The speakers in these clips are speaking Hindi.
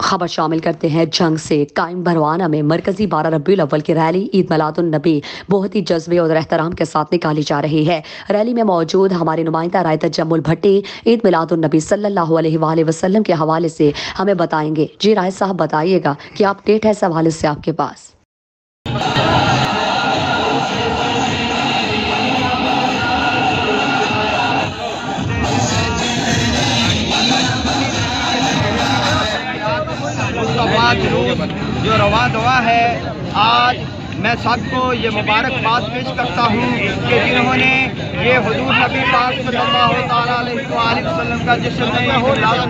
खबर शामिल करते हैं, जंग से कायम भरवाना में मरकजी बारह रबी अव्वल की रैली, ईद मिलादुलनबी बहुत ही जज्बे और एहतराम के साथ निकाली जा रही है। रैली में मौजूद हमारे नुमाइंदा रायत जमुल भट्टी, ईद मिलादुलनबी सल्लल्लाहु के हवाले से हमें बताएँगे। जी राय साहब, बताइएगा कि अपडेट है इस हवाले से आपके पास। जो रवा दवा है, आज मैं सबको ये मुबारकबाद पेश करता हूँ कि जिन्होंने ये हजूर नबी पाक वसलम का जश्न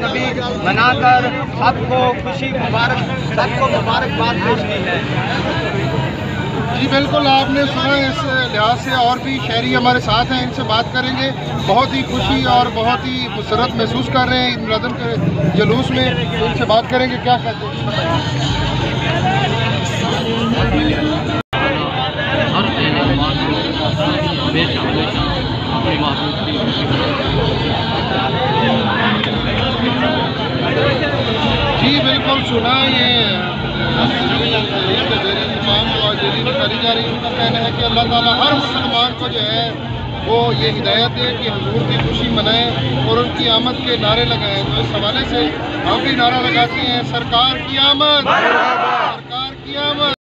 नबी मनाकर सबको खुशी मुबारक, सबको मुबारकबाद पेश की है। जी, बिल्कुल, आपने सुना इस लिहाज से और भी शहरी हमारे साथ हैं, इनसे बात करेंगे। बहुत ही खुशी और बहुत ही मुसरत महसूस कर रहे हैं इन मिलादुल के जुलूस में। इनसे बात करेंगे, क्या कहते हैं? जी, बिल्कुल, सुना ये। तमाम करी जा रही है। उनका कहना है कि अल्लाह ताला हर मुसलमान को जो है, वो ये हिदायत है कि हजूर की खुशी मनाएँ और उनकी आमद के नारे लगाएँ। तो इस हवाले से हम भी नारा लगाते हैं। सरकार की आमद। सरकार की आमद।